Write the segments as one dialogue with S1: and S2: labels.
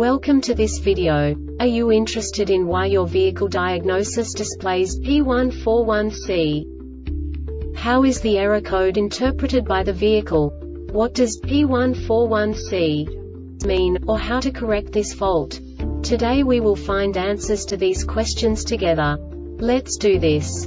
S1: Welcome to this video. Are you interested in why your vehicle diagnosis displays P141C? How is the error code interpreted by the vehicle? What does P141C mean, or how to correct this fault? Today we will find answers to these questions together. Let's do this.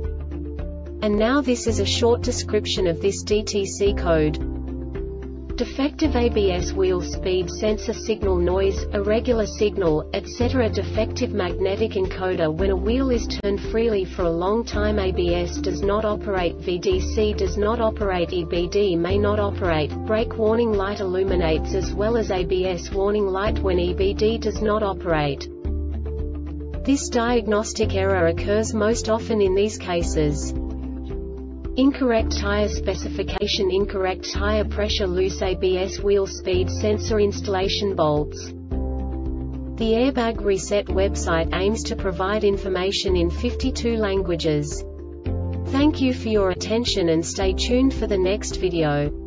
S1: and now this is a short description of this DTC code. Defective ABS wheel speed sensor signal noise, irregular signal, etc. Defective magnetic encoder When a wheel is turned freely for a long time ABS does not operate VDC does not operate EBD may not operate, brake warning light illuminates as well as ABS warning light when EBD does not operate. This diagnostic error occurs most often in these cases. Incorrect tire specification Incorrect tire pressure Loose ABS wheel speed sensor installation bolts The Airbag Reset website aims to provide information in 52 languages. Thank you for your attention and stay tuned for the next video.